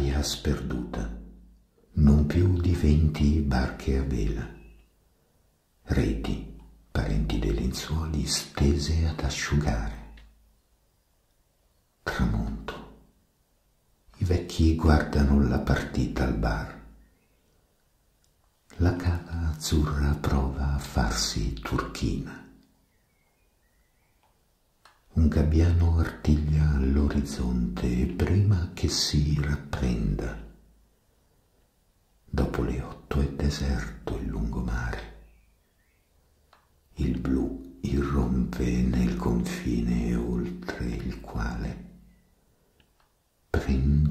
baia sperduta, non più di venti barche a vela, reti, parenti dei lenzuoli stese ad asciugare. Tramonto. I vecchi guardano la partita al bar. La cava azzurra prova a farsi turchina. Gabbiano artiglia all'orizzonte prima che si rapprenda. Dopo le otto è deserto il lungomare. Il blu irrompe nel confine oltre il quale prende